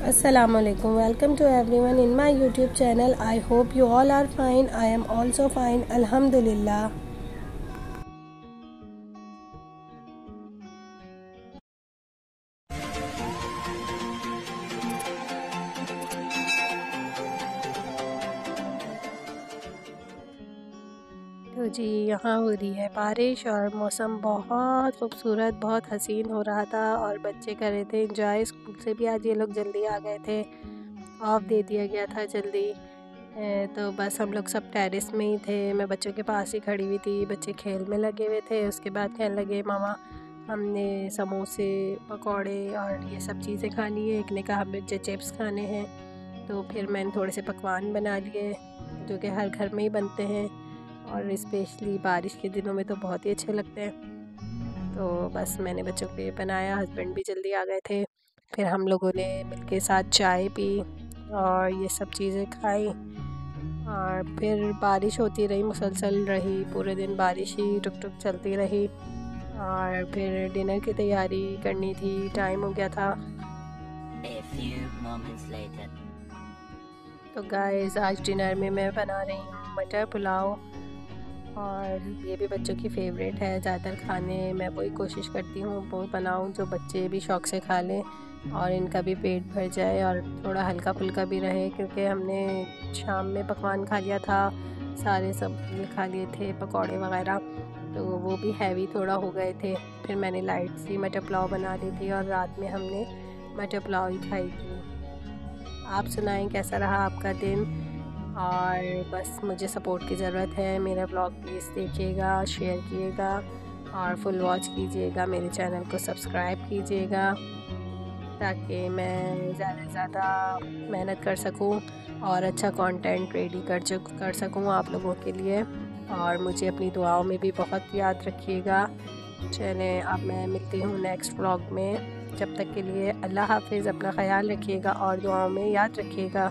Assalamualaikum. Welcome to everyone in my YouTube channel. I hope you all are fine. I am also fine. Alhamdulillah. तो जी। यहाँ हो रही है बारिश और मौसम बहुत खूबसूरत, बहुत हसीन हो रहा था और बच्चे कर रहे थे इंजॉय स्कूल से भी आज ये लोग जल्दी आ गए थे। ऑफ़ दे दिया गया था जल्दी। तो बस हम लोग सब टेरेस में ही थे। मैं बच्चों के पास ही खड़ी हुई थी। बच्चे खेल में लगे हुए थे। उसके बाद कहने लगे, मामा, हमने समोसे, पकौड़े और ये सब चीज़ें खानी है। एक ने कहा, मुझे चिप्स खाने हैं। तो फिर मैंने थोड़े से पकवान बना लिए, जो कि हर घर में ही बनते हैं। और इस्पेशली बारिश के दिनों में तो बहुत ही अच्छे लगते हैं। तो बस मैंने बच्चों के लिए बनाया हस्बैंड भी जल्दी आ गए थे। फिर हम लोगों ने मिल के साथ चाय पी और ये सब चीज़ें खाई और फिर बारिश होती रही मुसलसल रही पूरे दिन बारिश ही टुक टुक चलती रही और फिर डिनर की तैयारी करनी थी टाइम हो गया था। तो गाइस आज डिनर में मैं बना रही हूँ मटर पुलाव। और ये भी बच्चों की फेवरेट है, ज़्यादातर खाने मैं वही कोशिश करती हूँ, वो बनाऊँ जो बच्चे भी शौक़ से खा लें और इनका भी पेट भर जाए और थोड़ा हल्का फुल्का भी रहे, क्योंकि हमने शाम में पकवान खा लिया था, सारे सब खा लिए थे, पकौड़े वगैरह तो वो भी हैवी थोड़ा हो गए थे। फिर मैंने लाइट सी मटर पुलाव बना ली थी और रात में हमने मटर पुलाव ही खाई थी। आप सुनाएँ कैसा रहा आपका दिन? और बस मुझे सपोर्ट की ज़रूरत है। मेरा ब्लॉग प्लीज़ देखिएगा शेयर कीजिएगा और फुल वॉच कीजिएगा। मेरे चैनल को सब्सक्राइब कीजिएगा ताकि मैं ज़्यादा से ज़्यादा मेहनत कर सकूँ और अच्छा कंटेंट रेडी कर चुक, कर सकूँ आप लोगों के लिए। और मुझे अपनी दुआओं में भी बहुत याद रखिएगा। चले, अब मैं मिलती हूँ नेक्स्ट ब्लॉग में। जब तक के लिए अल्लाह हाफिज़, अपना ख्याल रखिएगा और दुआओं में याद रखिएगा।